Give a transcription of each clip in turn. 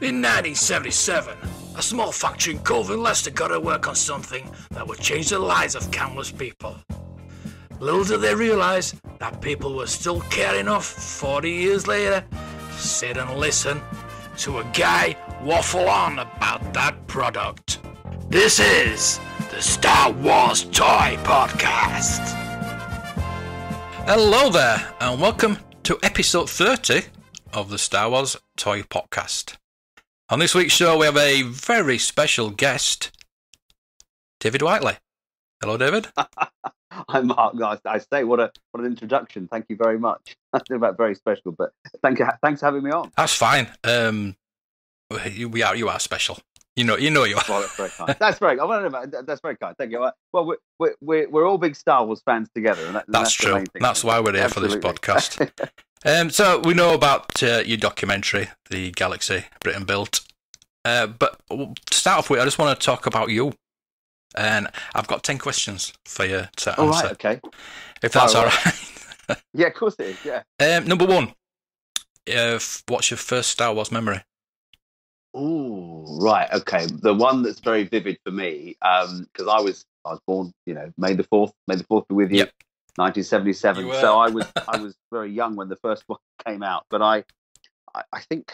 In 1977, a small factory in Coalville Leicester got to work on something that would change the lives of countless people. Little did they realise that people were still caring enough 40 years later to sit and listen to a guy waffle on about that product. This is the Star Wars Toy Podcast. Hello there, and welcome to episode 30 of the Star Wars Toy Podcast. On this week's show, we have a very special guest, David Whiteley. Hello, David. I'm Mark. I, say, what a what an introduction. Thank you very much. I about very special, but thank you. Thanks for having me on. That's fine. Um, we are you are special. You know, you know you are. Well, that's very kind. That's very. I want to That's very kind. Thank you. Well, we're we're we're all big Star Wars fans together, and, that, and that's, that's, true. That's why we're here Absolutely. for this podcast. um, so we know about uh, your documentary, The Galaxy Britain Built. Uh, but to start off with, I just want to talk about you. And I've got 10 questions for you to All answer. right. Okay. If that's all right. Yeah, of course it is. Yeah. um, number one, uh, what's your first Star Wars memory? Ooh, right. Okay. The one that's very vivid for me, because I was I was born, you know, May the fourth. May the fourth be with you. Yep. 1977. You. So I was I was very young when the first one came out, but I I, I think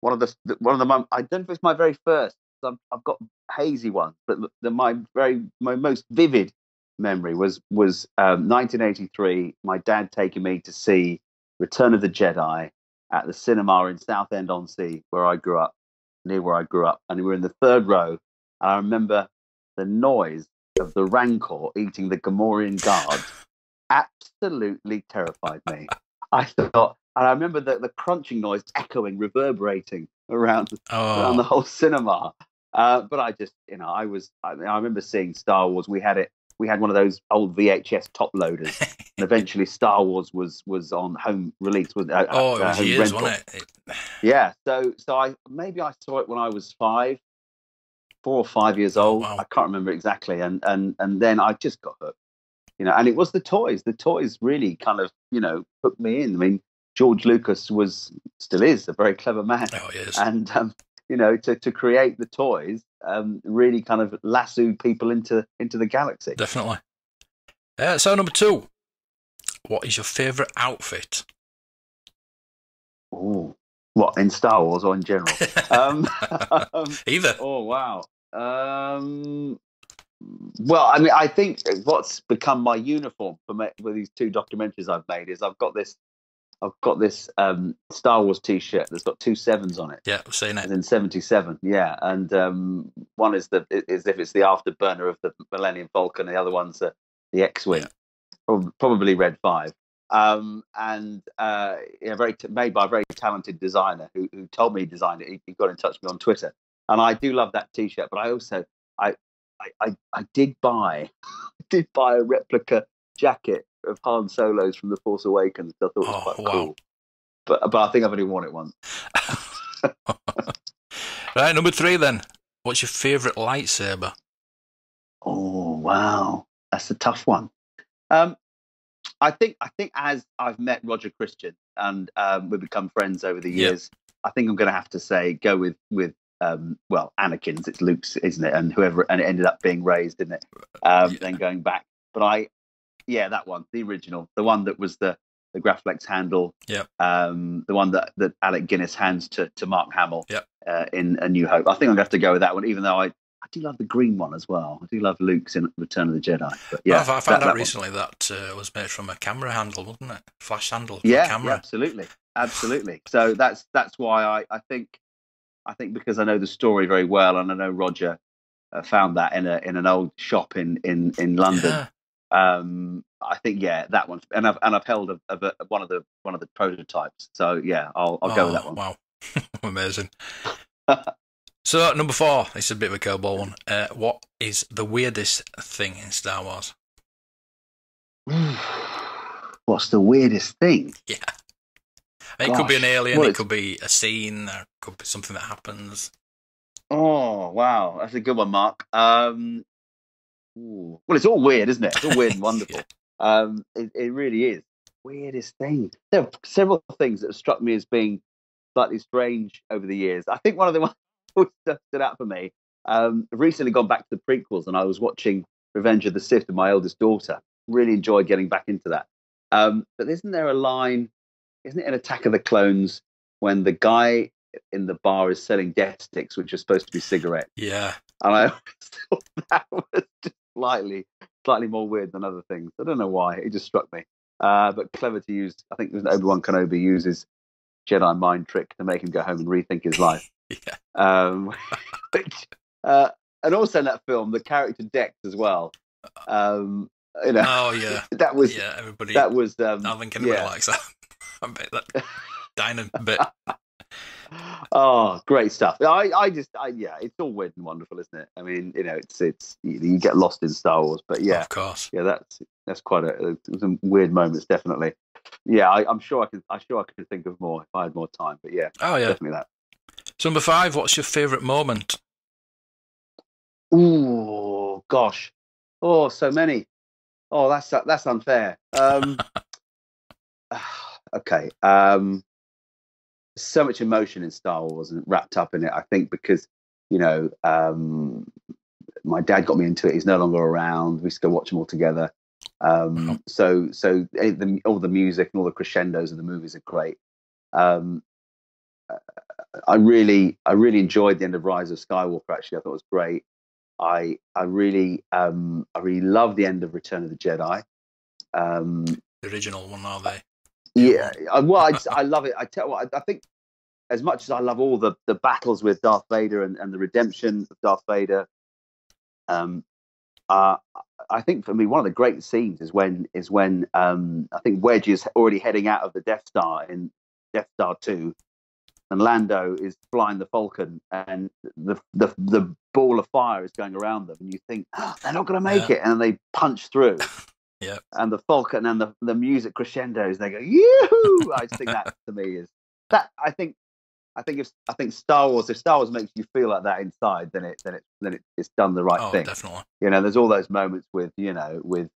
one of the one of the mom- I don't know if it's my very first. I've, I've got hazy ones, but the, the, my very my most vivid memory was was um, 1983. My dad taking me to see Return of the Jedi at the cinema in Southend on Sea, where I grew up, near where I grew up, and we were in the third row. And I remember the noise of the Rancor eating the Gamorrean guard absolutely terrified me. I thought, and I remember the, the crunching noise echoing, reverberating around around the Oh, whole cinema. Uh, but I just, you know, I was, I, I remember seeing Star Wars. We had it, we had one of those old VHS top loaders, and eventually Star Wars was was on home release. Was uh, oh, it uh, was home years, wasn't it? It- Yeah, so so I maybe I saw it when I was five, four or five years old. wow. I can't remember exactly, and and and then I just got hooked, you know. And it was the toys. The toys really kind of you know hooked me in. I mean, George Lucas was still is a very clever man, Oh, yes. and um, you know to to create the toys um, really kind of lassoed people into into the galaxy. Definitely. Uh, so, number two, what is your favourite outfit? Ooh. What in Star Wars or in general? um, um, Either. Oh wow. Um, well, I mean, I think what's become my uniform for me, with these two documentaries I've made is I've got this, I've got this um, Star Wars T-shirt that's got two sevens on it, Yeah, I've seen it. in seventy-seven. Yeah, and um, one is the is if it's the afterburner of the Millennium Falcon, the other one's the, the X-wing, Yeah. Probably Red Five. Um, and uh, yeah, very t- made by a very talented designer who, who told me he designed it. He, he got in touch with me on Twitter, and I do love that T-shirt. But I also I I, I, I did buy did buy a replica jacket of Han Solo's from The Force Awakens. I thought it was Oh, quite wow. cool. But but I think I've only worn it once. right, number three then. What's your favourite lightsaber? Oh wow, that's a tough one. Um, I think I think as I've met Roger Christian and um, we've become friends over the years, I think I'm going to have to say go with with um, well Anakin's. It's Luke's, isn't it? And whoever and it ended up being Rey's, didn't it? Um, Yeah. Then going back, but I yeah that one, the original, the one that was the the Graflex handle. Yep. Um, the one that that Alec Guinness hands to to Mark Hamill. Yep. Uh, in A New Hope. I think I'm going to have to go with that one, even though I I do love the green one as well. I do love Luke's in Return of the Jedi. But yeah, I, I found out one. recently that uh, was made from a camera handle, wasn't it? Flash handle for Yeah, camera. yeah, absolutely, absolutely. So that's that's why I, I think I think because I know the story very well, and I know Roger uh, found that in a in an old shop in in in London. Yeah. Um, I think yeah, that one, and I've and I've held a, a, one of the one of the prototypes. So yeah, I'll I'll go with that one. Wow. Amazing. so, number four, it's a bit of a curveball one. Uh, what is the weirdest thing in Star Wars? What's the weirdest thing? Yeah. It could be an alien, it could be a scene, it could be something that happens. Oh wow, that's a good one, Mark. Um, ooh. well, it's all weird, isn't it? It's all weird and wonderful. Um, it, it really is weirdest thing. There are several things that have struck me as being slightly strange over the years. I think one of the ones that stood out for me. Um, I've recently gone back to the prequels, and I was watching Revenge of the Sith with my eldest daughter. Really enjoyed getting back into that. Um, but isn't there a line? Isn't it in Attack of the Clones when the guy in the bar is selling death sticks, which are supposed to be cigarettes? Yeah. And I thought that was just slightly, slightly more weird than other things. I don't know why. It just struck me. Uh, but clever to use. I think Obi Wan Kenobi uses Jedi mind trick to make him go home and rethink his life. Yeah. Um, which, uh, and also in that film, the character Dex as well. Um, you know, Oh yeah. that was Yeah. Everybody. that was um, think anybody yeah. likes that. I bet that dining bit. Oh, great stuff. I, I just, I, yeah, it's all weird and wonderful, isn't it? I mean, you know, it's, it's, you, you get lost in Star Wars, but yeah, Of course. yeah, that's that's quite a some weird moments, definitely. Yeah, I, I'm sure I can, I'm sure I could think of more if I had more time, but yeah, Oh yeah. definitely that. So number five. What's your favourite moment? Ooh, gosh, oh, so many. Oh, that's that's unfair. Um, okay, um, so much emotion in Star Wars and wrapped up in it. I think because you know, um, my dad got me into it. He's no longer around. We used to go watch them all together. Um, so, so eh, the, all the music and all the crescendos of the movies are great. Um, I really, I really enjoyed the end of Rise of Skywalker. Actually, I thought it was great. I, I really, um, I really love the end of Return of the Jedi. Um, The original one, are they? Yeah, I, well, I, just- I love it. I tell what, I, I think as much as I love all the the battles with Darth Vader and, and the redemption of Darth Vader, um, uh, I think for me one of the great scenes is when is when um, I think Wedge is already heading out of the Death Star in Death Star Two, and Lando is flying the Falcon, and the the the ball of fire is going around them, and you think "Oh, they're not going to make Yeah. it, and they punch through. Yeah. And the Falcon and the, the music crescendos, they go, yoo I just think that to me is that I think I think if I think Star Wars, if Star Wars makes you feel like that inside, then it then it then it, it's done the right Oh, thing. definitely. You know, there's all those moments with you know with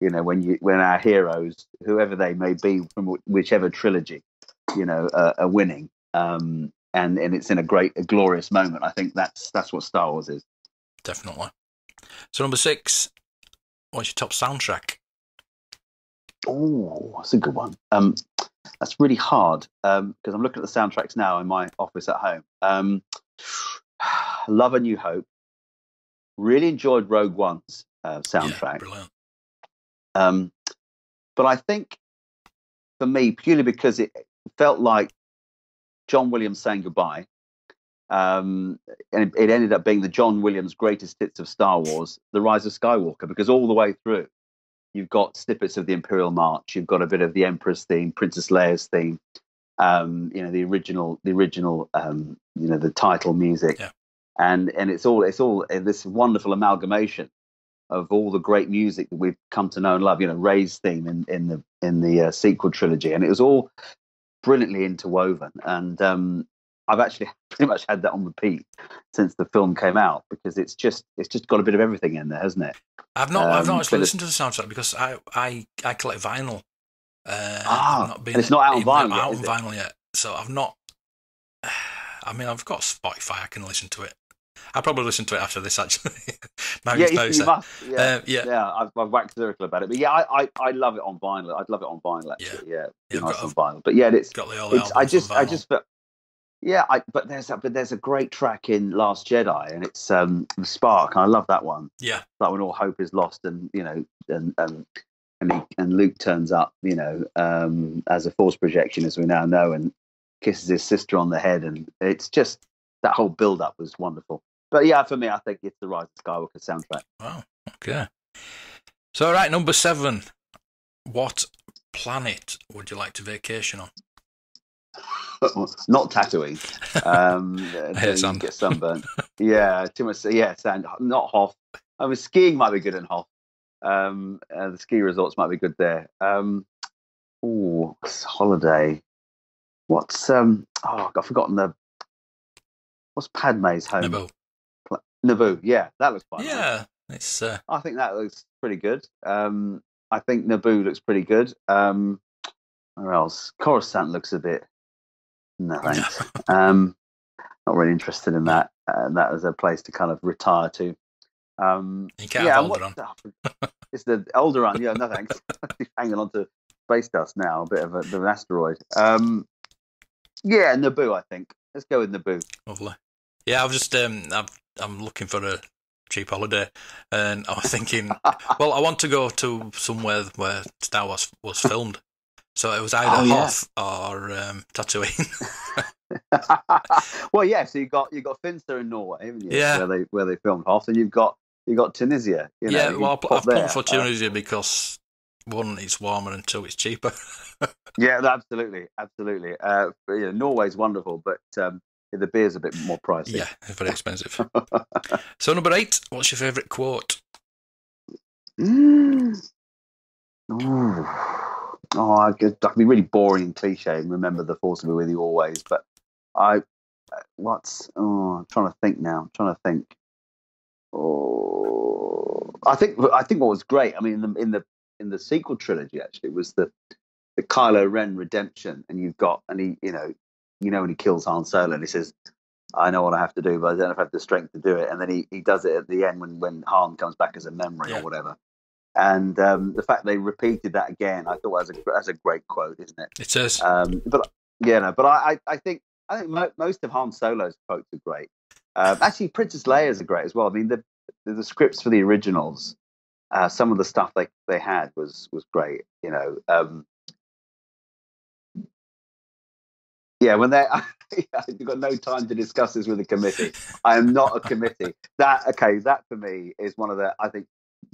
you know when you when our heroes, whoever they may be from whichever trilogy, you know, uh, are winning. Um, and and it's in a great, a glorious moment. I think that's that's what Star Wars is. Definitely. So number six. What's your top soundtrack? Oh, that's a good one. Um, that's really hard because I'm looking at the soundtracks now in my office at home. Um, Love a New Hope. Really enjoyed Rogue One's uh, Yeah, soundtrack. brilliant. Um, but I think for me, purely because it felt like John Williams saying goodbye, um, and it, it ended up being the John Williams greatest hits of Star Wars, The Rise of Skywalker, because all the way through, you've got snippets of the Imperial March, you've got a bit of the Emperor's theme, Princess Leia's theme, um, you know, the original, the original, um, you know, the title music, Yeah. and and it's all it's all this wonderful amalgamation of all the great music that we've come to know and love. You know, Rey's theme in in the in the uh, sequel trilogy, and it was all brilliantly interwoven. And um, I've actually pretty much had that on repeat since the film came out because it's just it's just got a bit of everything in there, hasn't it? I've not. I've Um, not actually listened to the soundtrack because I I I collect vinyl. Uh, Ah, been and it's not out on vinyl yet, out on vinyl yet, so I've not. I mean, I've got Spotify. I can listen to it. I'll probably listen to it after this. Actually, now yeah, you you, know, you so- must. Yeah, Uh, yeah, yeah. I've, I've waxed lyrical about it, but yeah, I, I, I love it on vinyl. I'd love it on vinyl actually. Yeah, Yeah, nice got on vinyl. But yeah, it's got the all the it's, I just I just yeah I but there's a but there's a great track in Last Jedi and it's um the Spark and I love that one yeah, like when all hope is lost and you know and and and, he, and Luke turns up you know um as a force projection as we now know and kisses his sister on the head and it's just that whole build up was wonderful but yeah for me I think it's the Rise of Skywalker soundtrack Wow. Okay. So, all right, number seven. What planet would you like to vacation on? Not Tatooine um I hate you get sunburnt yeah too much yeah sand not Hoth. I mean skiing might be good in Hoth. Um uh, the ski resorts might be good there. Um oh holiday. What's um oh I've forgotten the what's Padme's home? Naboo. Pla- Naboo yeah that looks nice. Yeah, it's uh, I think that looks pretty good. Um I think Naboo looks pretty good. Um where else? Coruscant looks a bit no thanks. um, not really interested in that. Uh, that as a place to kind of retire to. Um, You can't yeah, have and what- oh, it's the Alderaan. Yeah, no thanks. Hanging on to space dust now, a bit of, a, bit of an asteroid. Um, yeah, Naboo. I think let's go with Naboo. Lovely. Yeah, I've just um, I've, I'm looking for a cheap holiday, and I was thinking, well, I want to go to somewhere where Star Wars was filmed. So it was either Oh, yeah. Hoth or um, Tatooine. well, yeah. So you got you got Finse in Norway, haven't you? Yeah. Where they where they filmed Hoth, and you've got you got Tunisia. You know, yeah, well, I've, pumped for Uh, Tunisia because one, it's warmer, and two, it's cheaper. Yeah, absolutely, absolutely. Uh, you know, Norway's wonderful, but um, the beer's a bit more pricey. yeah, very expensive. so number eight, what's your favourite quote? Mm. Oh, I could, I could be really boring and cliche and remember the force will be with you always. But I, uh, what's? Oh, I'm trying to think now. I'm trying to think. Oh, I think I think what was great. I mean, in the in the in the sequel trilogy, actually, was the the Kylo Ren redemption, and you've got and he, you know, you know when he kills Han Solo, and he says, "I know what I have to do, but I don't know if I have the strength to do it." And then he, he does it at the end when when Han comes back as a memory Yeah. or whatever. And um, the fact they repeated that again, I thought was a that's a great quote, isn't it? It says, Um, but yeah, no, but I, I, I think I think mo- most of Han Solo's quotes are great. Um, actually, Princess Leia's are great as well. I mean, the the, the scripts for the originals, uh, some of the stuff they they had was was great. You know, um, yeah, when they. You've got no time to discuss this with a committee. I am not a committee. That okay? That for me is one of the I think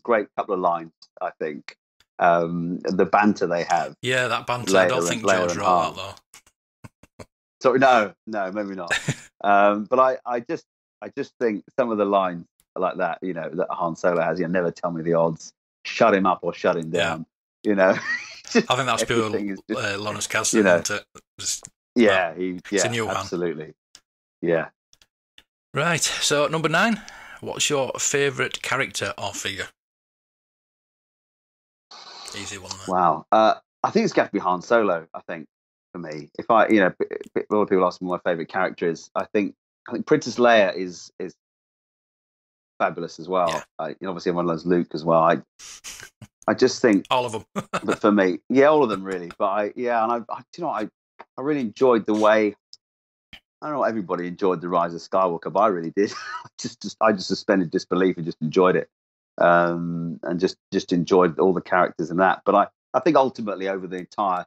great couple of lines. I think um, the banter they have. yeah, that banter. I don't think George wrote that though. Sorry, no, no, maybe not. um, but I, I just, I just think some of the lines like that, you know, that Han Solo has, you know, never tell me the odds, shut him up or shut him Yeah. down. You know, Just I think that's pure just- uh, Lawrence Kasdan, you know. Just- yeah, he, It's a yeah, new one. absolutely, yeah. Right, so number nine, what's your favourite character or figure? Easy one there. Wow, uh, I think it's got to be Han Solo. I think for me, if I, you know, a lot of people ask me what my favorite character is. I think, I think Princess Leia is is fabulous as well. Yeah. I, you know, obviously, everyone loves Luke as well. I, I just think All of them. but for me, yeah, all of them really. But I, yeah, and I, I do you know, I, I really enjoyed the way. I don't know. Everybody enjoyed the Rise of Skywalker, but I really did. I just, just, I just suspended disbelief and just enjoyed it, um, and just, just enjoyed all the characters and that. But I, I think ultimately over the entire,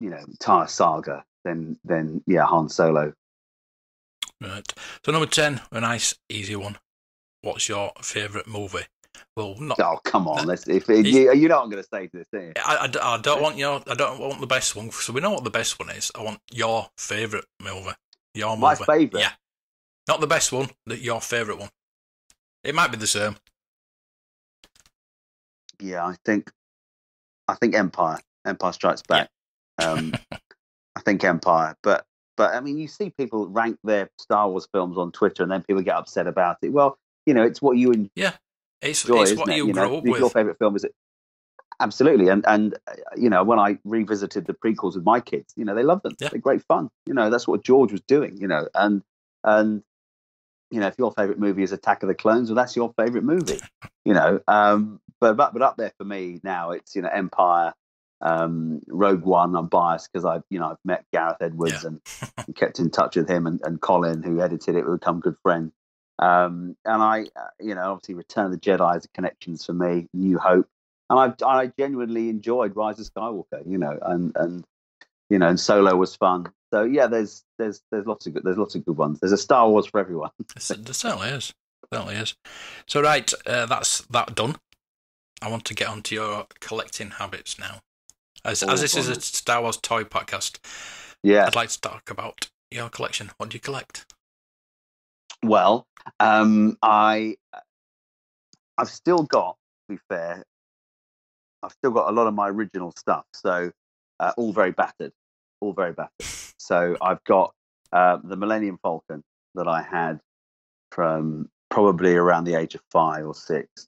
you know, entire saga, then, then yeah, Han Solo. Right. So number ten, a nice easy one. What's your favourite movie? Well, not. Oh come on, let's. If you, you know what I'm going to say to this, don't? I, I, I don't want your. I don't want the best one. So we know what the best one is. I want your favourite movie. Your movie. My favourite? Yeah. Not the best one. Your favourite one. It might be the same. Yeah, I think, I think Empire, Empire Strikes Back. Um, I think Empire, but but I mean, you see people rank their Star Wars films on Twitter, and then people get upset about it. Well, you know, it's what you enjoy, It's, it's isn't what it? you, you know, up with. your favorite film is it? Absolutely, and and you know, when I revisited the prequels with my kids, you know, they love them. Yeah. They're great fun. You know, that's what George was doing. You know, and and you know, if your favorite movie is Attack of the Clones, well, that's your favorite movie. You know, um, but but but up there for me now, it's you know Empire, um, Rogue One. I'm biased because I you know I've met Gareth Edwards and, and kept in touch with him and, and Colin, who edited it, we become good friends. Um, and I, uh, you know, obviously Return of the Jedi is a connections for me, New Hope, and I I genuinely enjoyed Rise of Skywalker. You know, and and you know, and Solo was fun. So yeah, there's there's there's lots of good there's lots of good ones. There's a Star Wars for everyone. There certainly is. Certainly is. So right, uh, that's that done. I want to get onto your collecting habits now. As, Oh, as this is a. Star Wars toy podcast, Yeah. I'd like to talk about your collection. What do you collect? Well, um, I I've still got, to be fair, I've still got a lot of my original stuff. So uh, all very battered, all very battered. So I've got uh, the Millennium Falcon that I had from probably around the age of five or six.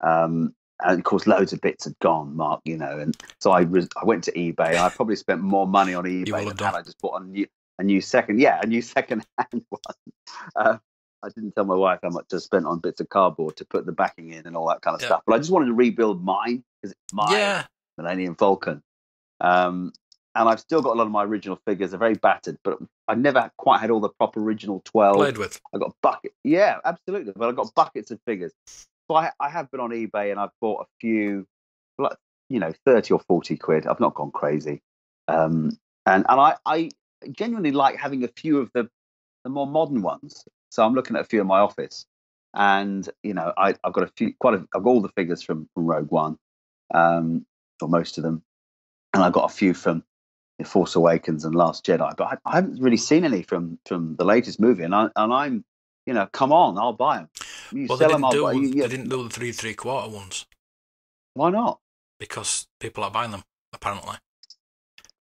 Um, and of course, loads of bits had gone, Mark. You know, and so I was, I went to eBay. I probably spent more money on eBay than had I just bought a new, a new second, yeah, a new second hand one. Uh, I didn't tell my wife how much I spent on bits of cardboard to put the backing in and all that kind of Yeah. stuff. But I just wanted to rebuild mine because it's mine. Yeah. Millennium Falcon. Um, and I've still got a lot of my original figures. They're very battered, but I've never quite had all the proper original 12. Played with. I got bucket. Yeah, absolutely. But I've got buckets of figures. So I, I have been on eBay and I've bought a few, like you know, thirty or forty quid. I've not gone crazy. Um, and and I, I genuinely like having a few of the the more modern ones. So I'm looking at a few in my office, and you know, I, I've got a few, quite a, I've got all the figures from from Rogue One, um, or most of them, and I've got a few from The Force Awakens and Last Jedi. But I, I haven't really seen any from from the latest movie, and I and I'm, you know, come on, I'll buy them. You Well, they sell them, didn't, I'll do, buy. You, they didn't do the three three quarter ones why not? because people are buying them, apparently.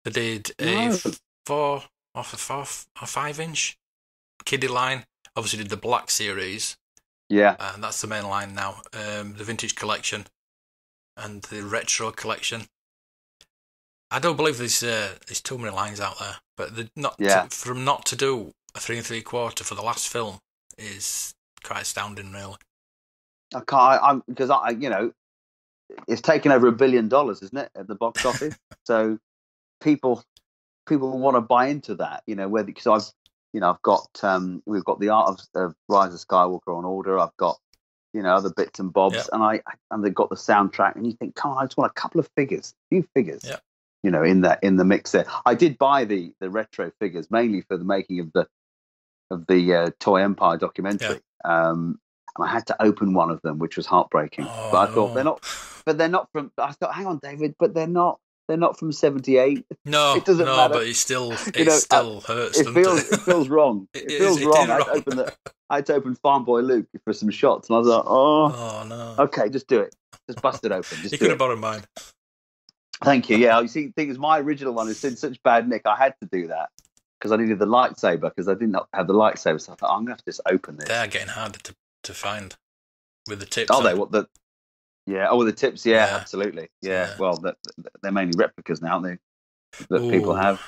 They did a No. f- four or f- four or five inch kiddie line. Obviously, did the black series, Yeah, and that's the main line now. Um, the vintage collection and the retro collection. I don't believe there's uh, there's too many lines out there, but the, not Yeah. to, from not to do a three and three quarter for the last film is quite astounding, really. I can't. I, I'm because I, you know, it's taken over a billion dollars, isn't it, at the box office? so people people want to buy into that, you know, whether because I've you know I've got um we've got the art of, of Rise of Skywalker on order. I've got you know other bits and bobs, Yeah. and I and they've got the soundtrack, and you think, come on, I just want a couple of figures, few figures. Yeah. You know, in that in the mix there, I did buy the the retro figures mainly for the making of the of the uh, Toy Empire documentary. Um, and I had to open one of them, which was heartbreaking. Oh, but I thought no. they're not, but they're not from. I thought, hang on, David, but they're not. They're not from '78. No, It doesn't no, matter. but it still it You know, still hurts. It feels, it feels wrong. It It, feels is wrong. I to wrong. open the, I had to open Farm Boy Luke for some shots, and I was like, oh, oh no, okay, just do it. Just bust it open. Just you could have borrowed mine. Thank you. Yeah, you see, the thing is, my original one is in such bad nick. I had to do that because I needed the lightsaber because I didn't have the lightsaber. So I thought, I'm gonna have to just open this. They are getting harder to, to find with the tips. Are on they? What the? Yeah. Oh, the tips. Yeah, Yeah. absolutely. Yeah. Yeah. Well, they're, they're mainly replicas now, aren't they? That people have.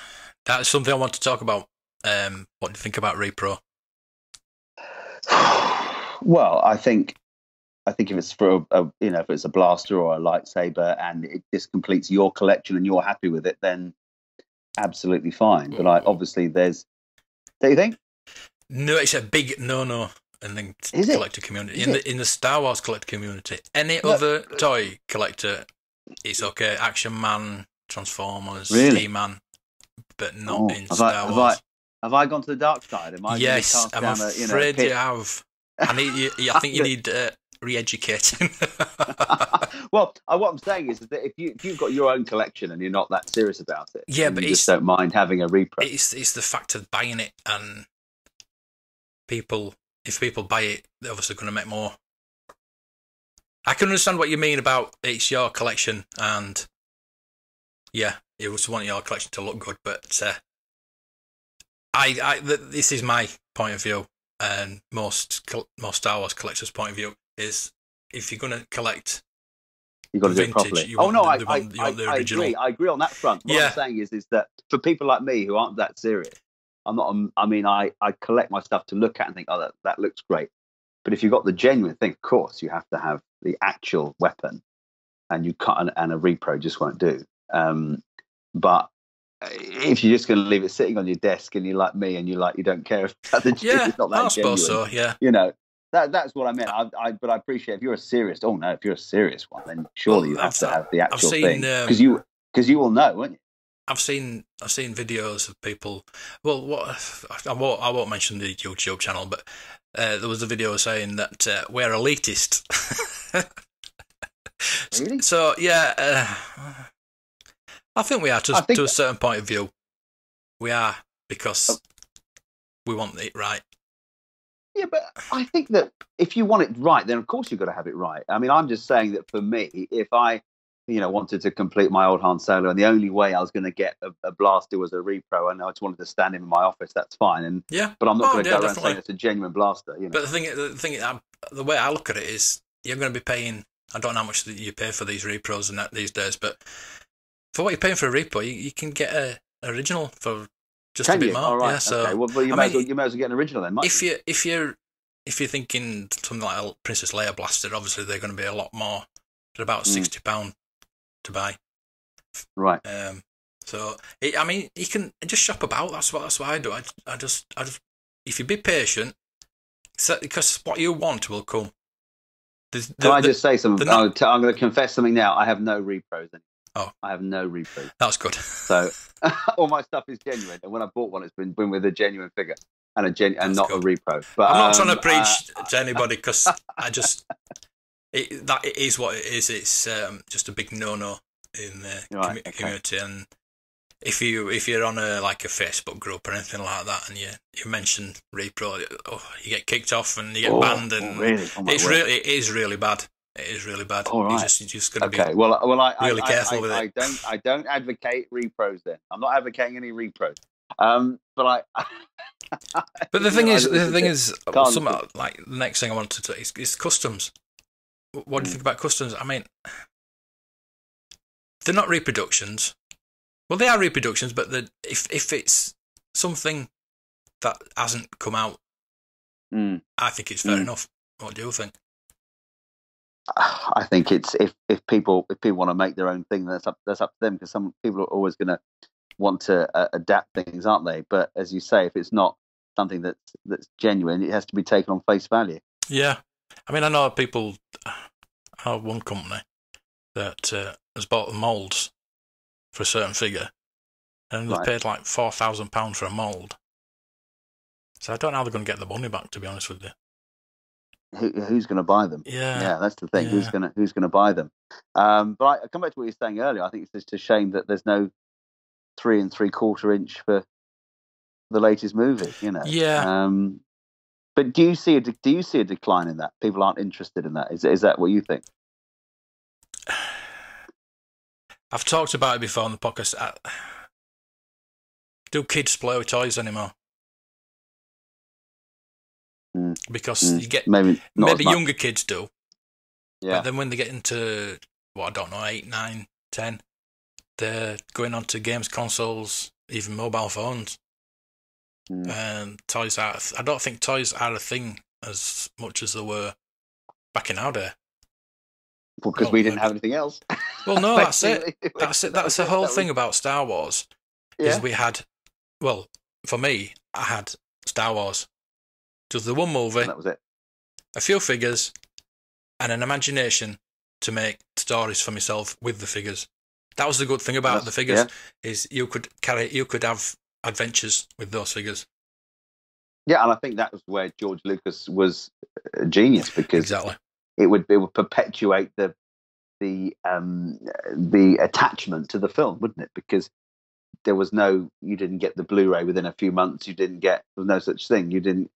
That's something I want to talk about. Um, what do you think about Repro? well, I think, I think if it's for a, a, you know, if it's a blaster or a lightsaber and it just completes your collection and you're happy with it, then absolutely fine. But I obviously there's. Do you think? No, it's a big no-no in the Is it? collector community. Is in it? the in the Star Wars collector community, any No. other toy collector, it's okay. Action Man, Transformers, Really? He-Man, but not Oh, in have Star I- have Wars. Have I gone to the dark side? Am I yes, I'm down a, you know, afraid you have. I need. You, I think you need uh, re-educating. well, uh, what I'm saying is that if you if you've got your own collection and you're not that serious about it, Yeah, but you just don't mind having a repro. it's it's the fact of buying it and people if people buy it they're obviously going to make more i can understand what you mean about it's your collection and yeah you just want your collection to look good but uh, i i th- this is my point of view and most col- most star wars collectors point of view is if you're going to collect You've got to do it properly. Oh want no, the- I, the I, I, the I agree. I agree on that front. What Yeah. I'm saying is, is that for people like me who aren't that serious, I'm not. um, I mean, I, I collect my stuff to look at and think, oh, that, that looks great. But if you've got the genuine thing, of course, you have to have the actual weapon, and you can't. And, and a repro just won't do. Um, but if you're just going to leave it sitting on your desk and you're like me and you like you don't care about the yeah it's not that i suppose genuine, so yeah you know that that's what I meant. I, I but I appreciate if you're a serious. Oh no, if you're a serious one, then surely Well, you have I've- to have the actual seen, thing um, because you because you will know, won't you? I've seen I've seen videos of people. Well, what I won't I won't mention the YouTube channel, but uh, there was a video saying that uh, we're elitist. Really? So yeah, uh, I think we are to think- to a certain point of view. We are because we want it right. Yeah, but I think that if you want it right, then of course you've got to have it right. I mean, I'm just saying that for me, if I, you know, wanted to complete my old Han Solo, and the only way I was going to get a, a blaster was a repro, and I just wanted to stand him in my office, that's fine. And Yeah, but I'm not Oh, going to yeah, go around definitely. saying it's a genuine blaster. You know, but the thing the thing I, the way I look at it is you're going to be paying I don't know how much you pay for these repros and that these days, but for what you're paying for a repo, you, you can get a original for just Can a bit you? more. All right. Yeah, so okay. Well, well, you, I may mean, as well, you may as well get an original then. if you? you if you're if you're thinking something like a Princess Leia blaster, obviously they're going to be a lot more. They're about Mm. sixty pound to buy. Right. Um, so it, I mean, you can just shop about. That's what that's what I do. I, I just I just if you be patient, because what you want will come. Can the- I the- just say something? the not- t- I'm going to confess something now. I have no repros. Anymore. Oh. I have no repros. that's good. So all my stuff is genuine. And when I bought one, it's been, been with a genuine figure and a gen- and not good. a repro. But I'm not um, trying to uh, preach to anybody because I just it, that it is what it is. It's um, just a big no-no in the Right, okay. community, and if you if you're on a like a Facebook group or anything like that, and you you mention repro, oh, you get kicked off and you get oh, banned, oh, and really? Oh, it's really it is really bad. It is really bad. All You right. just you just got to Okay. Well, well, I, really I, careful I, with I, it. I don't, I don't advocate repros. Then I'm not advocating any repros. Um, but I. But the thing I is, the thing is, some like the next thing I wanted to is, is customs. What do you think about customs? I mean, they're not reproductions. Well, they are reproductions, but the, if if it's something that hasn't come out, Mm. I think it's fair Mm. enough. What do you think? I think it's if, if people if people want to make their own thing, that's up that's up to them because some people are always going to want to uh, adapt things, aren't they? But as you say, if it's not something that's that's genuine, it has to be taken on face value. Yeah, I mean, I know people. I know one company that uh, has bought the molds for a certain figure, and they've Right. paid like four thousand pound for a mold. So I don't know how they're going to get the money back. To be honest with you. Who, who's going to buy them? Yeah. Yeah, that's the thing. Who's going to who's going to buy them? Um, but I, I come back to what you were saying earlier. I think it's just a shame that there's no three and three quarter inch for the latest movie. You know. Yeah. Um, but do you see a do you see a decline in that? People aren't interested in that. Is is that what you think? I've talked about it before on the podcast. I, do kids play with toys anymore? Mm. Because Mm, you get maybe not maybe younger kids do, Yeah. but then when they get into what I don't know, eight, nine, ten, they're going on to games consoles, even mobile phones. Mm. And toys are. I don't think toys are a thing as much as they were back in our day. because oh, we didn't have anything else. Well, no, that's it. That's it. That's the whole thing about Star Wars. Yeah. Is we had, well, for me, I had Star Wars. Just the one movie, and that was it. a few figures, and an imagination to make stories for myself with the figures. That was the good thing about That's- the figures yeah. is you could carry, you could have adventures with those figures. Yeah, and I think that was where George Lucas was a genius because Exactly. it would it would perpetuate the the um the attachment to the film, wouldn't it? Because there was no you didn't get the Blu-ray within a few months. You didn't get there was no such thing. You didn't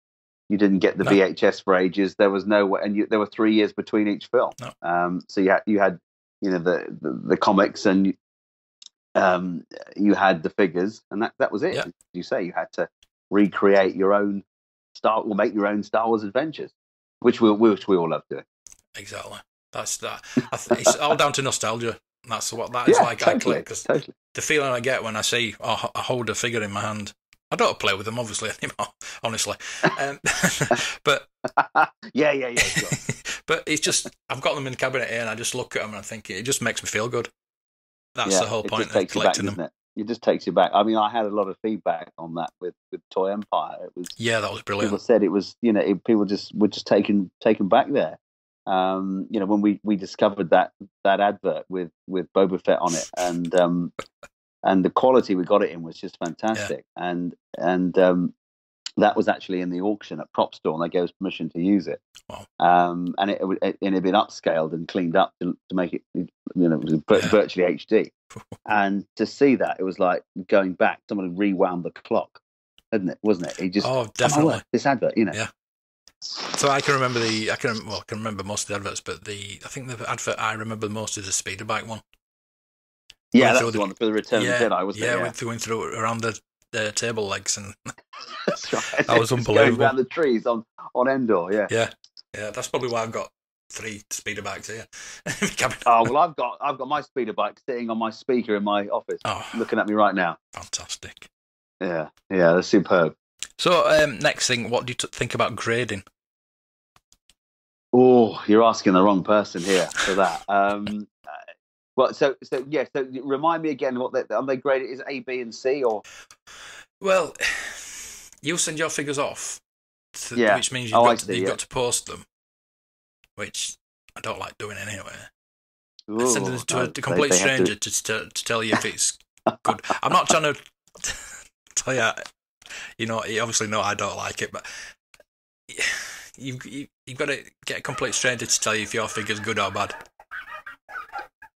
you didn't get the No. VHS for ages. There was no and you, there were three years between each film. No. Um, so you had you had you know the the, the comics and um you had the figures and that that was it. Yeah. As you say you had to recreate your own Star or make your own Star Wars adventures, which we which we all love doing. Exactly. That's that. I th- it's all down to nostalgia. That's what that is yeah, like. I totally, click 'cause totally. the feeling I get when I see I hold a figure in my hand. I don't play with them obviously anymore, honestly. Um, but yeah, yeah, yeah. sure. but it's just I've got them in the cabinet here, and I just look at them and I think it just makes me feel good. That's yeah, the whole point of you back, them. it? It just takes you back. I mean, I had a lot of feedback on that with, with Toy Empire. It was Yeah, that was brilliant. people said it was you know it, people just were just taken taken back there. Um, you know when we, we discovered that that advert with with Boba Fett on it and um, and the quality we got it in was just fantastic and and um, that was actually in the auction at Prop Store and they gave us permission to use it. Wow. Um, and it, it, it, had been upscaled and cleaned up to, to make it you know it was Yeah. virtually HD. and to see that it was like going back. Someone had rewound the clock, hadn't it? Wasn't it? He just Oh, Oh, definitely. word, this advert, you know. Yeah. So I can remember the I can well I can remember most of the adverts, but the I think the advert I remember the most is the speeder bike one. Yeah, that's the the- one for the Return yeah, of the Jedi, wasn't yeah, it? with going through around the, the table legs and that's right. that was unbelievable. Going around the trees on on Endor, yeah. yeah, yeah. That's probably why I've got three speeder bikes here. oh well, I've got I've got my speeder bike sitting on my speaker in my office, oh, looking at me right now. fantastic. Yeah, yeah, that's superb. So, um, next thing, what do you t- think about grading? Oh, you're asking the wrong person here for that. Um, well, so so yeah, so remind me again what they, are they graded? Is it A, B, and C or? Well, you send your figures off, to, Yeah. which means oh, you've, Oh, got, to, you've yeah. got to post them, which I don't like doing anyway. Ooh, send them to no, a they- complete they have to- stranger to, to, to tell you if it's good. I'm not trying to tell you, you know, you obviously know I don't like it, but you, you, you've got to get a complete stranger to tell you if your figure's good or bad.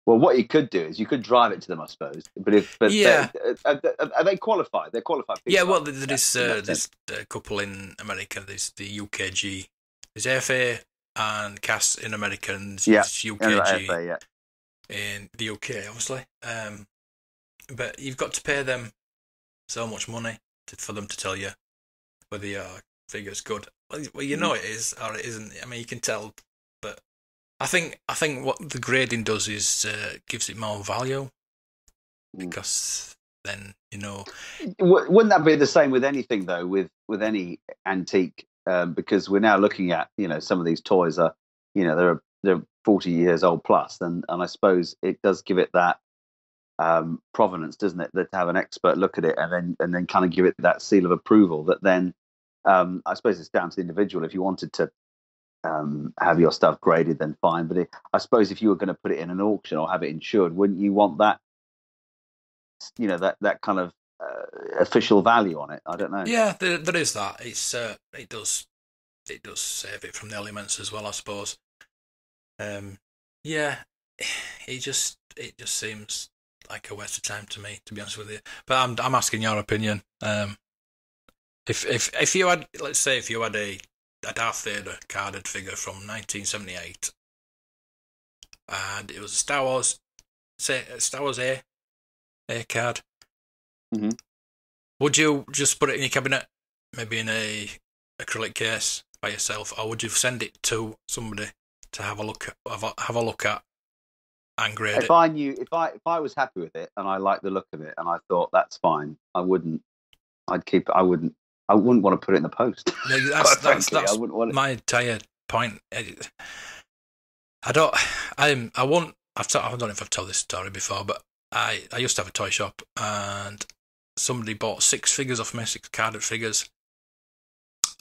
Well, what you could do is you could drive it to them, I suppose. But if but Yeah. uh, are, are they qualified? They're qualified. People, Yeah, well, aren't there they? is in that uh, there's a couple in America. There's the UKG, there's FA and CAS in America, and there's Yeah, UKG FA, yeah. in the UK, obviously. Um, but you've got to pay them so much money to, for them to tell you whether your figure's good. Well, you know Mm. it is or it isn't. I mean, you can tell, I think I think what the grading does is uh, gives it more value Mm. because then you know. Wouldn't that be the same with anything though? With with any antique, um, because we're now looking at you know some of these toys are you know they're they're forty years old plus, and and I suppose it does give it that um, provenance, doesn't it? That to have an expert look at it and then and then kind of give it that seal of approval. That then um, I suppose it's down to the individual. If you wanted to um, have your stuff graded, then fine. But it, I suppose if you were going to put it in an auction or have it insured, wouldn't you want that? You know that that kind of uh, official value on it. I don't know. Yeah, there, there is that. It's uh, it does it does save it from the elements as well, I suppose. Um, yeah, it just it just seems like a waste of time to me, to be honest with you. But I'm I'm asking your opinion. Um, if if if you had, let's say, if you had a a Darth Vader carded figure from 1978, and it was a Star Wars, a Star Wars A A card. Mhm. Would you just put it in your cabinet, maybe in a acrylic case by yourself, or would you send it to somebody to have a look at, have a, have a look at and grade If it? I knew, if I if I was happy with it and I liked the look of it and I thought that's fine, I wouldn't. I'd keep. I wouldn't. I wouldn't want to put it in the post. Yeah, that's that's, that's I wouldn't want my entire point. I I don't. I'm. I won't. I've. T- I don't know if I've told this story before, but I. I used to have a toy shop, and somebody bought six figures off me, six carded figures,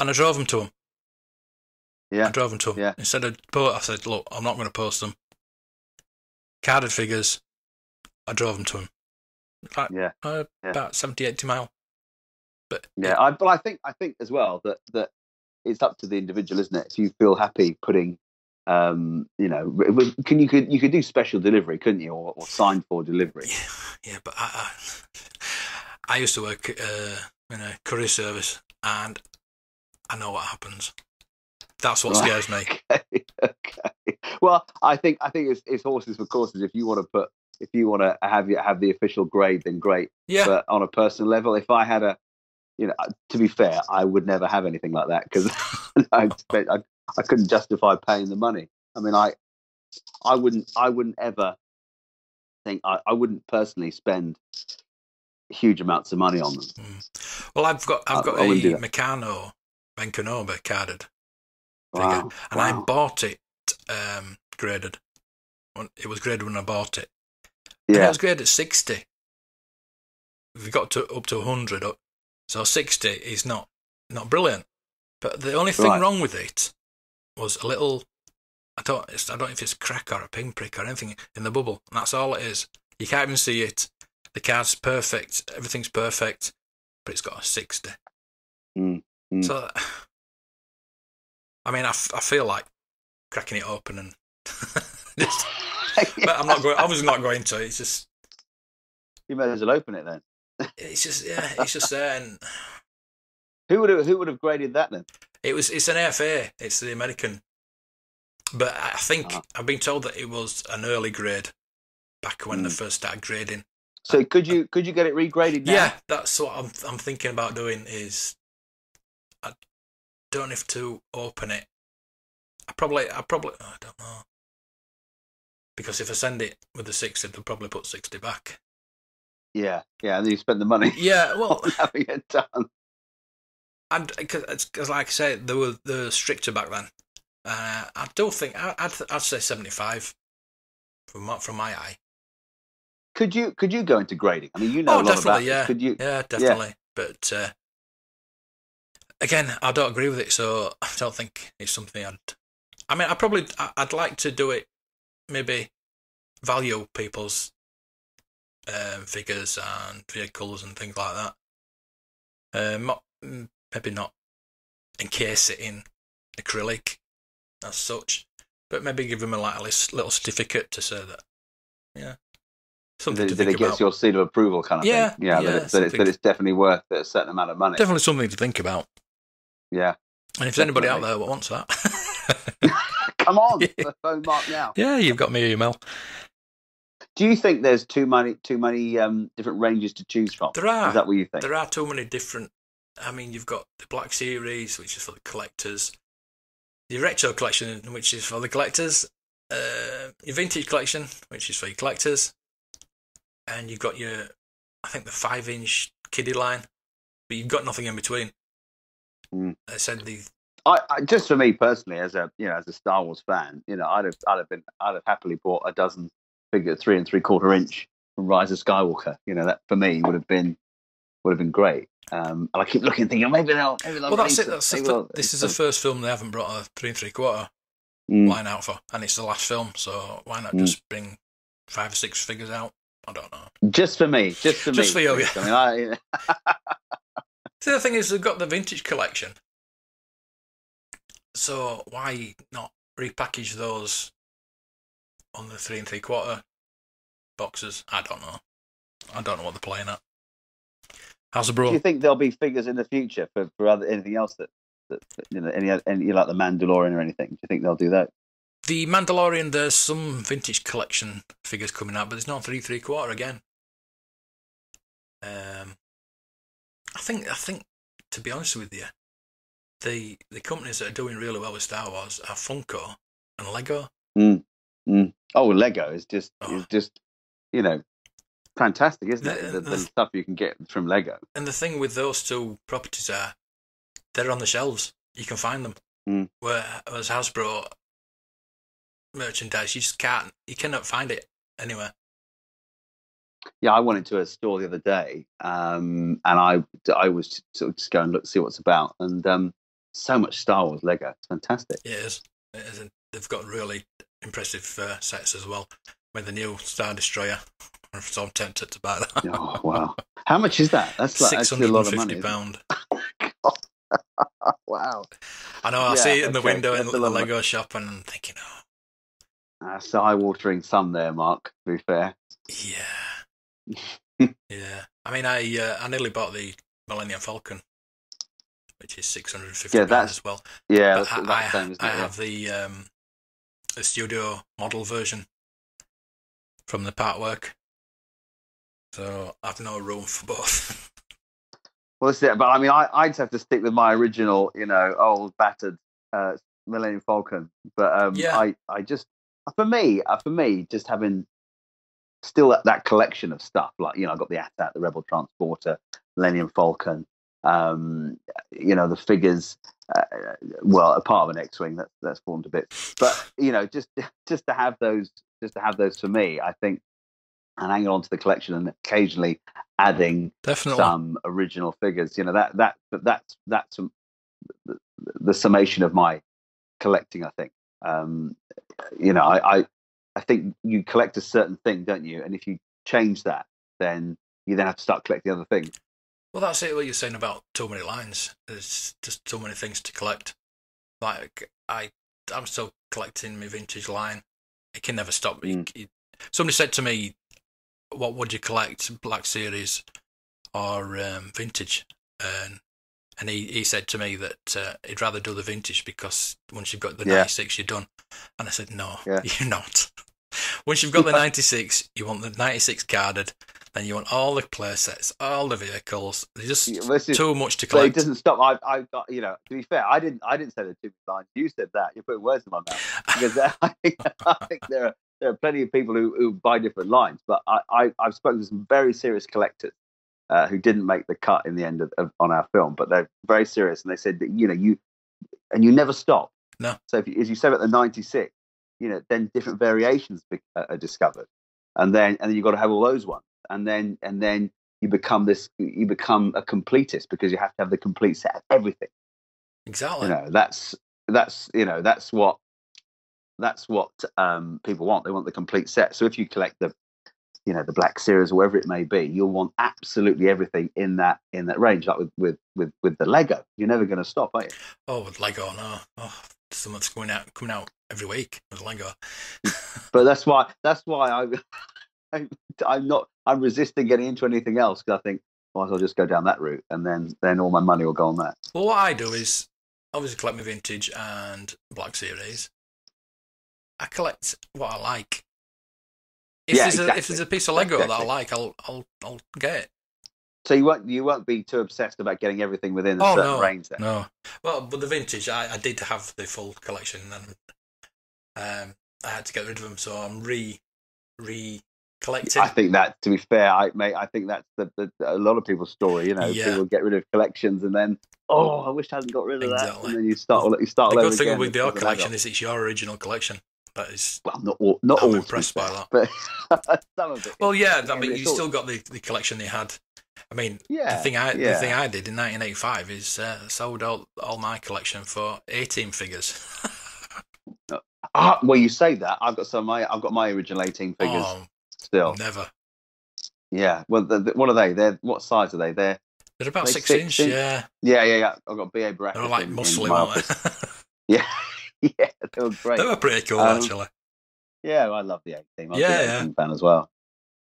and I drove them to him. Yeah. I drove them to him. Yeah. Instead of I said, look, I'm not going to post them. Carded figures. I drove them to him. Like, Yeah. uh, Yeah. About 70, 80 mile. But Yeah, I, but I think I think as well that that it's up to the individual, isn't it? If you feel happy putting, um, you know, can you could you could do special delivery, couldn't you, or, or signed for delivery? Yeah, but I, I, I used to work uh, in a courier service, and I know what happens. That's what scares me. okay, okay. Well, I think I think it's, it's horses for courses. If you want to put, if you want to have you have the official grade, then great. Yeah, But on a personal level, if I had a, you know, to be fair, I would never have anything like that because I, I I couldn't justify paying the money. I mean, I I wouldn't I wouldn't ever think I, I wouldn't personally spend huge amounts of money on them. well, I've got I've got I a. Meccano Mencanoba carded figure, Wow, and I bought it um, graded. It was graded when I bought it. And it was graded at sixty. We got to up to hundred, so sixty is not not brilliant. But the only thing Right. wrong with it was a little. I don't. I don't know if it's a crack or a pinprick or anything in the bubble. And that's all it is. You can't even see it. The card's perfect. Everything's perfect, but it's got a sixty. Mm, mm. So, I mean, I, f- I feel like cracking it open and. just, but I'm not going. I was not going to. It's just. you may as well open it then. It's just. Yeah. It's just there, and Who would have who would have graded that then? it was. It's an FA. It's the American. But I think Ah. I've been told that it was an early grade, back when they Mm. first started grading. So could you could you get it regraded now? Yeah, that's what I'm. I'm thinking about doing. Is I don't have to open it. I probably, I probably, I don't know. Because if I send it with the 60, they'll probably put 60 back. Yeah, yeah, and you spend the money Yeah, well, on having it done. and because like I say, they were the stricter back then. Uh, I don't think I, I'd I'd say seventy five from my, from my eye. Could you could you go into grading? I mean, you know Oh, a lot definitely, about yeah. Could you? Yeah, definitely. But uh, again, I don't agree with it, so I don't think it's something I'd. I mean, I probably I'd like to do it. Maybe value people's um, figures and vehicles and things like that. Um, not, mm, maybe not encase it in acrylic as such, but maybe give them a like a little certificate to say that, yeah, something That, to that think it gets about. your seal of approval kind of Yeah, thing. Yeah, yeah, that, it, that, it's, that it's definitely worth a certain amount of money. Definitely something to think about. Yeah. And if there's anybody out there that wants that, Come on, Yeah. phone Mark now. yeah, you've got me email. Do you think there's too many too many um, different ranges to choose from? There are Is that what you think? there are too many different. I mean, you've got the Black Series, which is for the collectors. Your retro collection, which is for the collectors. Uh, your vintage collection, which is for your collectors. And you've got your, I think the five-inch kiddie line, but you've got nothing in between. Mm. I said the I, I just for me personally, as a you know, as a Star Wars fan, you know, I'd have I'd have been I'd have happily bought a dozen figure three and three quarter inch from Rise of Skywalker. You know, that for me would have been would have been great. Um, and I keep looking, thinking maybe they'll maybe they'll well, that's it. That's the, maybe this is the first film they haven't brought a three and three quarter Mm. line out for, and it's the last film. So why not Mm. just bring five or six figures out? I don't know. just for me, just for Just me. for you, Chris. I mean, I, See, the thing is, they've got the vintage collection. So why not repackage those on the three and three quarter boxes? I don't know. I don't know what they're playing at. How's the do you think there'll be figures in the future for, for other anything else that, that you know any any like the Mandalorian or anything? Do you think they'll do that? The Mandalorian, there's some vintage collection figures coming out, but there's not three three quarter again. Um, I think I think to be honest with you, the the companies that are doing really well with Star Wars are Funko and Lego. Oh, Lego is just Oh. is just you know fantastic, isn't it? The- The, the the- stuff you can get from Lego. And the thing with those two properties are, they're on the shelves. You can find them. Mm. Whereas Hasbro merchandise, you just can't. You cannot find it anywhere. Yeah, I went into a store the other day, um, and I I was sort of just going look see what's about, and um, so much Star Wars Lego. It's fantastic. It is. It is. They've got really impressive uh, sets as well. With the new Star Destroyer, So I'm tempted to buy that. Oh wow! How much is that? That's like Six actually a lot of money. fifty isn't it? pound. Wow, I know. I Yeah, see it in the okay, window in that's a the of Lego shop, and I'm thinking, oh, that's eye watering sum there, Mark. To be fair, Yeah. yeah. I mean, I uh, I nearly bought the Millennium Falcon, which is six hundred and fifty Yeah, pounds that's- as well. yeah, But that's, I, that's I, the I have the um, the studio model version from the part work, so I've no room for both. Well, that's it. But I mean, I, I'd have to stick with my original, you know, old battered uh, Millennium Falcon. But um, Yeah. I, I just, for me, uh, for me, just having still that, that collection of stuff, like you know, I got the AT-AT, the Rebel Transporter, Millennium Falcon, um, you know, the figures. Uh, well, apart part of an X-wing that's that's formed a bit, but you know, just just to have those, just to have those for me, I think, and hanging on to the collection and occasionally adding Definitely. some original figures. You know that that that that's that's the, the summation of my collecting. I think. Um, you know, I, I I think you collect a certain thing, don't you? And if you change that, then you then have to start collecting other things. Well, that's it. What you're saying about too many lines. There's just too many things to collect. Like I, I'm still collecting my vintage line. It can never stop. Mm. somebody said to me, "What would you collect? Black Series or um, vintage?" And and he, he said to me that uh, he'd rather do the vintage because once you've got the Yeah. 96, you're done. And I said, "No, Yeah. you're not. Once you've got the 96, you want the 96 carded. Then you want all the play sets, all the vehicles. There's just Yeah, is- too much to But it doesn't stop. I, I got, you know, to be fair, I didn't, I didn't say the two lines. You said that. You put words in my mouth because I think, I think there are there are plenty of people who, who buy different lines. But I, I I've spoken to some very serious collectors uh, who didn't make the cut in the end of, of on our film, but they're very serious, and they said that you know you and you never stop. No. So if you, as you said at the ninety six, you know, then different variations uh, are discovered, and then and then you've got to have all those ones, and then and then you become this you become a completist because you have to have the complete set of everything exactly. you know that's that's you know that's what that's what um, people want they want the complete set so if you collect the you know the black series or whatever it may be you'll want absolutely everything in that in that range like with with with, with the lego you're never going to stop are you Oh, with Lego, no. Oh, something's coming out coming out every week with Lego. but that's why that's why i I, i'm not i'm resisting getting into anything else because i think might as well just go down that route and then then all my money will go on that Well, what I do is obviously collect my vintage and Black Series. I collect what I like. If Yeah, there's a, if there's a piece of Lego that I like, I'll I'll I'll get it. so you won't you won't be too obsessed about getting everything within a Oh, certain no. range then No, well, but the vintage, I, I did have the full collection, and um, I had to get rid of them, so I'm re re collecting. I think that, to be fair, I mate, I think that's the, the, a lot of people's story. You know, Yeah. people get rid of collections and then, oh, I wish I hadn't got rid of that, Exactly. and then you start, all you start the good thing again with your that. collection is it's your original collection. That is well, not all, not I'm all, impressed by fair, but some of it. well, yeah. I mean, you still got the, the collection you had. I mean, yeah, the thing I yeah. the thing I did in 1985 is uh, sold all, all my collection for A-Team figures. Ah, well, you say that. I've got some. Of my I've got my original A-Team figures oh, still. never. Yeah. Well, the, the, what are they? They're what size are they? They're They're about Like six, six inch. inch? Yeah, yeah, yeah, yeah. I've got B.A. Baracus. they were like in- in muscly, they? Yeah, yeah, they were great. they were pretty cool Um, actually. Yeah, I love the A-Team. I'm Yeah, yeah. fan as well.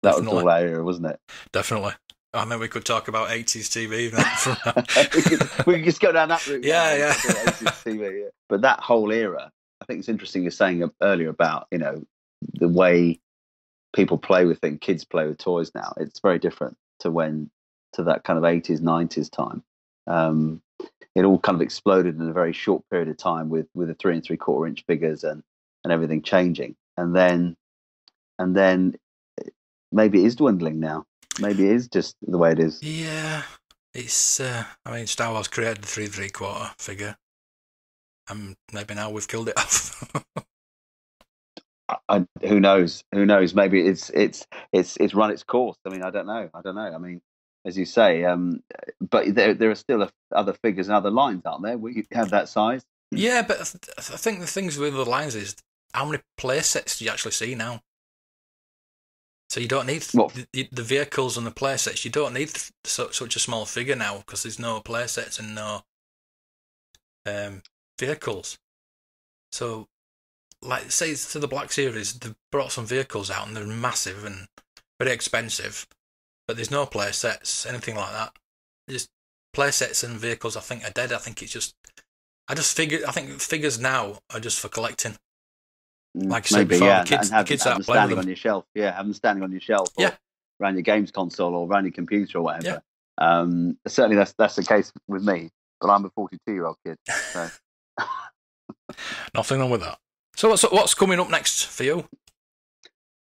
That was Definitely. all that era, wasn't it? Definitely. I mean, we could talk about 80s TV from now. we, could, we could just go down that route. Yeah, yeah. 80s TV, yeah. But that whole era, I think it's interesting you're saying earlier about, you know, the way people play with things, kids play with toys now. It's very different to when, to that kind of 80s, 90s time. Um, it all kind of exploded in a very short period of time with, with the three and three quarter inch figures and, and everything changing. And then, and then maybe it is dwindling now. Maybe it is just the way it is. Yeah, it's. Uh, I mean, Star Wars created the three and three quarter figure, and maybe now we've killed it off. I, who knows? Who knows? Maybe it's it's it's it's run its course. I mean, I don't know. I don't know. I mean, as you say, um, but there there are still a, other figures and other lines, aren't there? We have that size. yeah, but I th- I think the things with the lines is how many play sets do you actually see now? So you don't need the, the vehicles and the play sets. You don't need su- such a small figure now because there's no play sets and no um, vehicles. So, like, say to the Black Series, they've brought some vehicles out and they're massive and very expensive, but there's no play sets, anything like that. Just play sets and vehicles, I think, are dead. I think it's just, I just figure, I think figures now are just for collecting. Like I said Maybe, before, yeah, the kids- and have, the kids have that them standing on your shelf. Yeah, have them standing on your shelf. Or Yeah. around your games console or around your computer or whatever. Um, certainly, that's that's the case with me. But I'm a 42 year old kid. So. Nothing wrong with that. So what's what's coming up next for you?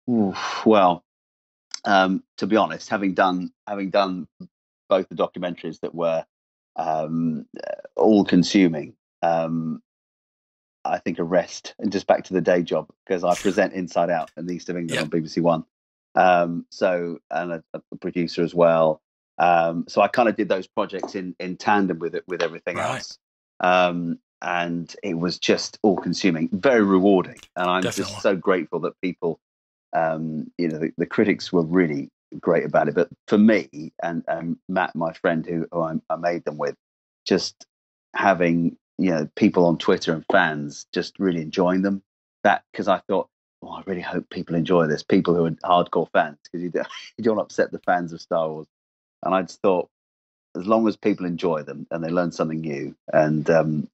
Oof, well, um, to be honest, having done having done both the documentaries that were um, all consuming, um, I think a rest and just back to the day job because I present Inside Out in the East of England Yeah. on BBC One. Um, so and a, a producer as well. Um, so I kind of did those projects in in tandem with it with everything Right. else. Um, and it was just all consuming, very rewarding. And I'm Definitely. just so grateful that people um, you know, the, the critics were really great about it. But for me and, and Matt, my friend who, who I, I made them with, just having, you know, people on Twitter and fans just really enjoying them. That because I thought, oh, I really hope people enjoy this. People who are hardcore fans, because you don't, you don't upset the fans of Star Wars. And I just thought, as long as people enjoy them and they learn something new, and um,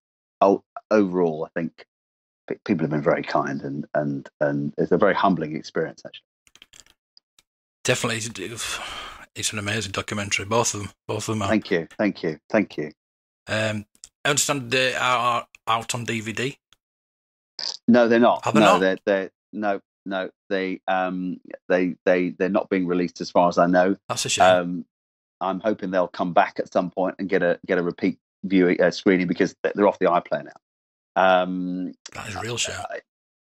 overall, I think people have been very kind and and and it's a very humbling experience actually. definitely, it's an amazing documentary. Both of them, both of them are. Thank you, thank you, thank you. Um, I understand they are out on DVD. No, they're not. Are they no, not? they're they're no no they um they they they're not being released as far as I know. That's a shame. Um, I'm hoping they'll come back at some point and get a get a repeat viewing uh, screening because they're off the iPlayer now. Um, that is real shame. I,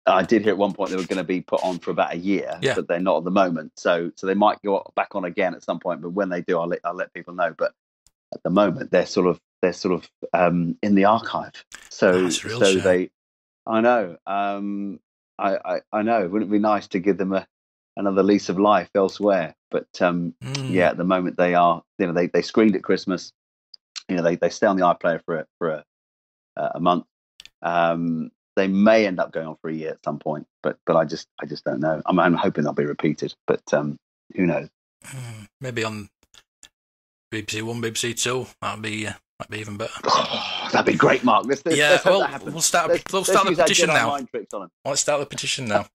I did hear at one point they were going to be put on for about a year, Yeah. but they're not at the moment. So so they might go back on again at some point. But when they do, I'll let I'll let people know. But at the moment, they're sort of they're sort of um, in the archive. So That's a real so they, I know, um, I, I I know. Wouldn't it be nice to give them a another lease of life elsewhere? But um, Mm. yeah, at the moment they are. You know, they they screened at Christmas. You know, they they stay on the iPlayer for a, for a uh, a month. Um, they may end up going on for a year at some point, but but I just I just don't know. I'm, I'm hoping they'll be repeated, but um, who knows? Mm, Maybe on BBC One, BBC Two. That'd be uh, that'd be even better. Oh, that'd be great, Mark. Let's, let's, yeah, let's well, we'll start. Let's, we'll start the petition now. Let's start the petition now.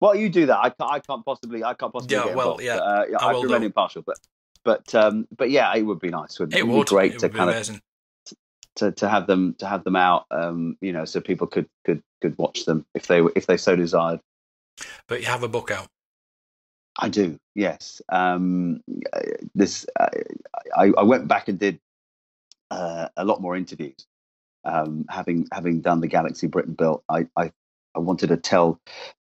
Well, you do that. I can't, I can't possibly. I can't possibly. Yeah, get well, yeah, but, uh, yeah I I will remain impartial, but but um, but yeah, it would be nice. Wouldn't it? It would be great It to kind of to, to have them to have them out. Um, you know, so people could could could watch them if they if they so desired. But you have a book out. I do, yes. Um, this uh, I, I went back and did uh, a lot more interviews. Um, having having done the Galaxy Britain built, I, I I wanted to tell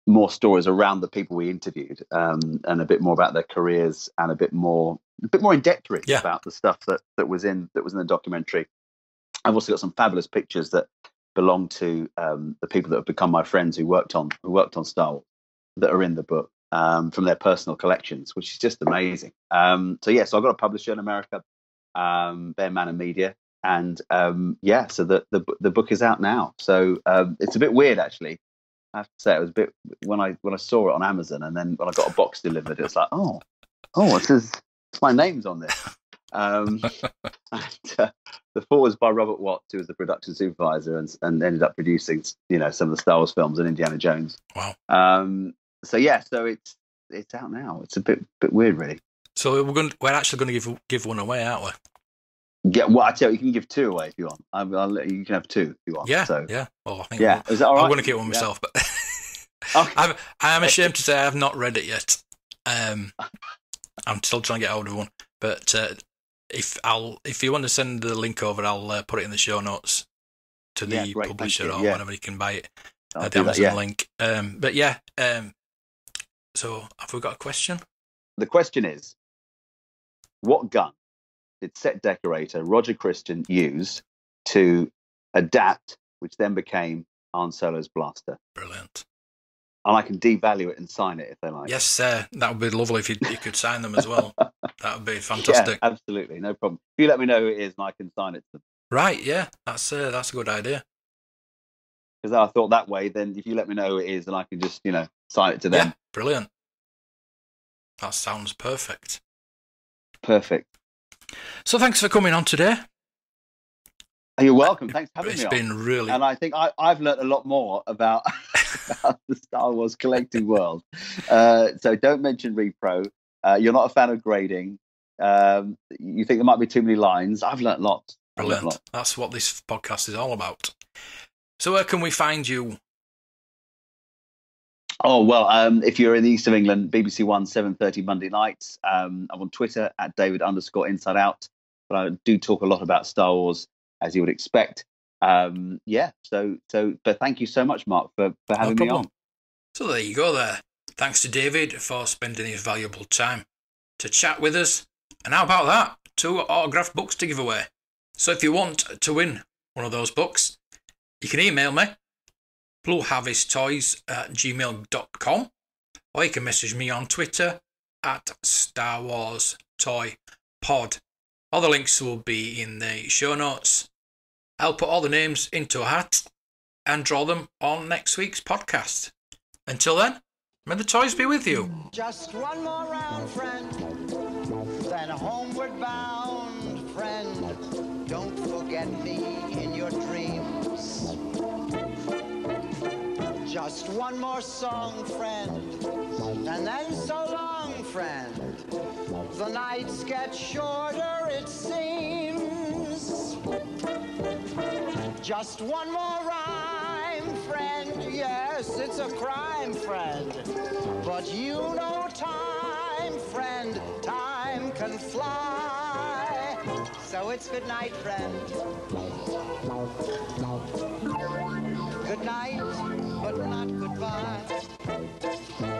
more stories around the people we interviewed, um, and a bit more about their careers, and a bit more a bit more in depth really Yeah. about the stuff that that was in that was in the documentary. I've also got some fabulous pictures that belong to um, the people that have become my friends who worked on who worked on Star Wars that are in the book um, from their personal collections, which is just amazing. Um, so yeah, so I've got a publisher in America, um, Bear Manor Media, and um, yeah, so the, the the book is out now. So um, it's a bit weird actually. I have to say it was a bit when I when I saw it on Amazon, and then when I got a box delivered, it was like, oh, oh, it says my name's on this. Um, and, uh, the four was by Robert Watts, who was the production supervisor, and, and ended up producing, you know, some of the Star Wars films and Indiana Jones. Wow. Um, so yeah, so it's it's out now. It's a bit bit weird, really. So we're going. We're actually going to give give one away, aren't we? Yeah, well, I tell you, you can give two away if you want. I'll, I'll let you, can have two if you want. Yeah. So Yeah. Well, I think. yeah, is that all right? I'm going to keep one Yeah. myself, but Okay. I'm, I am ashamed to say I have not read it yet. Um, I'm still trying to get hold of one. But uh, if I'll, if you want to send the link over, I'll uh, put it in the show notes to the Yeah, great, publisher or yeah. whenever you can buy it I'll at the do that, Amazon yeah. link. Um, but yeah, um, so have we got a question? The question is, what gun set decorator Roger Christian use to adapt, which then became Han Solo's blaster? Brilliant. And I can devalue it and sign it if they like. Yes, sir. that would be lovely if you, you could sign them as well. that would be Yeah, fantastic. absolutely, no problem. If you let me know who it is, and I can sign it to them. Right? Yeah, that's uh, that's a good idea. Because I thought that way, then if you let me know who it is, then I can just, you know, sign it to them. Yeah, brilliant. That sounds perfect. Perfect. So thanks for coming on today. You're welcome. Thanks for having It's me. It's been really and I think I, I've learned a lot more about, about the Star Wars collecting world. Uh, so don't mention repro. Uh, you're not a fan of grading. Um, you think there might be too many lines. I've learned. I've learnt brilliant. lots. That's what this podcast is all about. So where can we find you? Oh well, um, if you're in the east of England, BBC One seven thirty Monday nights. Um, I'm on Twitter at David underscore Inside Out, but I do talk a lot about Star Wars as you would expect. Um, yeah, so so but thank you so much, Mark, for for having me on. So there you go there. Thanks to David for spending his valuable time to chat with us. And how about that? Two autographed books to give away. So if you want to win one of those books, you can email me, blueharvesttoys at gmail.com, or you can message me on Twitter at Star Wars Toy Pod. All the links will be in the show notes. I'll put all the names into a hat and draw them on next week's podcast. Until then, may the toys be with you. Just one more round, friend. Then homeward bound, Just one more song, friend. And then so long, friend. The nights get shorter, it seems. Just one more rhyme, friend. Yes, it's a crime, friend. But you know time, friend. Time can fly. So it's good night, friend. Good night, but not goodbye.